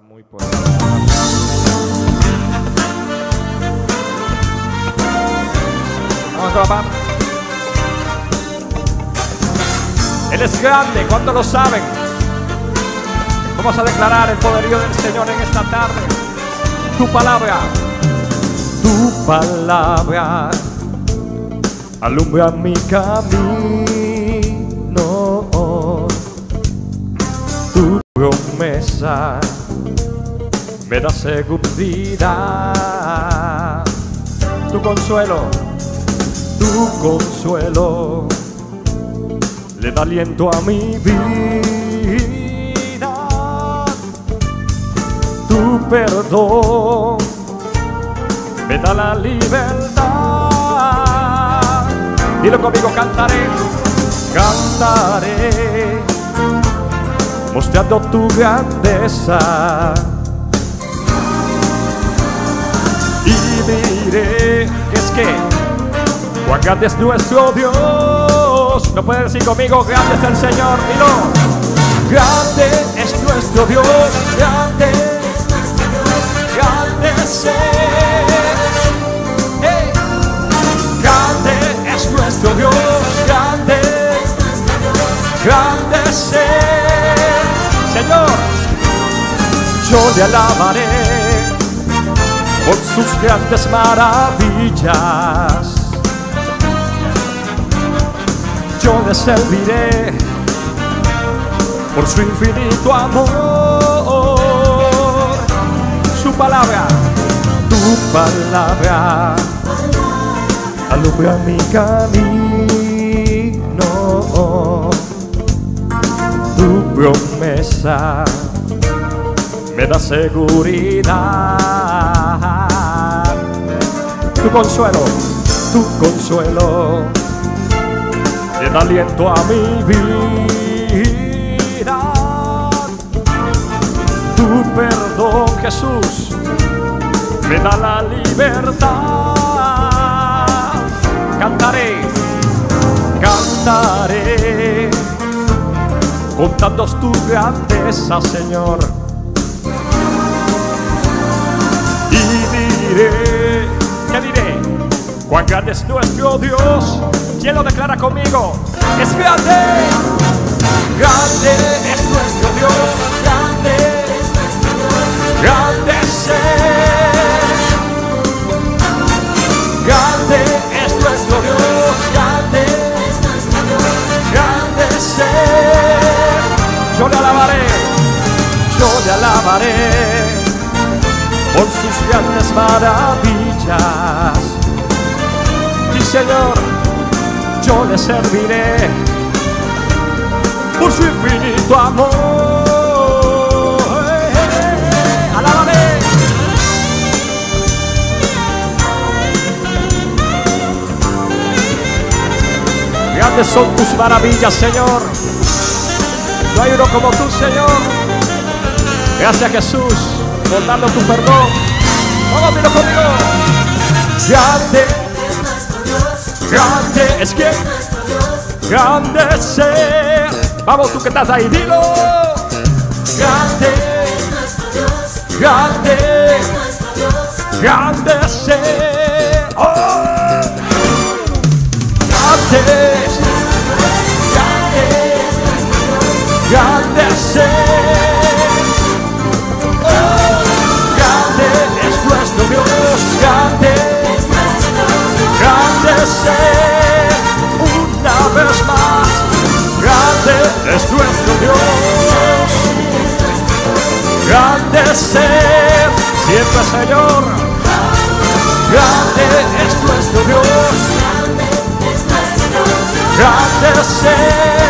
muy poderosa. Vamos a alabar. Él es grande, ¿cuánto lo saben? Vamos a declarar el poderío del Señor en esta tarde. Tu palabra, tu palabra alumbra mi camino. Tu promesa me da seguridad. Tu consuelo, tu consuelo le da aliento a mi vida. Tu perdón me da la libertad. Dilo conmigo, cantaré, cantaré, mostrando tu grandeza. Es que cuán grande es nuestro Dios. No pueden decir conmigo, grande es el Señor. Dilo, grande es nuestro Dios, grande es nuestro Dios, grande es. Grande es nuestro Dios, grande grande es. Señor, yo le alabaré por sus grandes maravillas. Yo le serviré por su infinito amor. Su palabra, tu palabra, alumbra mi camino. Tu promesa me da seguridad. Tu consuelo, tu consuelo, da aliento a mi vida. Tu perdón, Jesús, me da la libertad. Cantaré, cantaré, contando tu grandeza, Señor. Diré, ¿qué diré? Cuán grande es nuestro Dios. ¿Quién lo declara conmigo? Es grande, grande es nuestro Dios, grande es nuestro Dios, grande es. Grande es nuestro Dios, grande es nuestro Dios, grande es. Yo le alabaré, yo le alabaré por sus grandes maravillas. Sí, Señor, yo le serviré por su infinito amor. Alábame. Grandes son tus maravillas, Señor. No hay uno como tú, Señor. Gracias, Jesús darnos tu perdón. Vamos, dilo conmigo. Grande, grande es que, grande es Él. Vamos, tú que estás ahí, dilo. Grande, grande, grande es Él. Una vez más, grande es nuestro Dios, grande es Él, siempre Señor. Grande es nuestro Dios, grande es Él.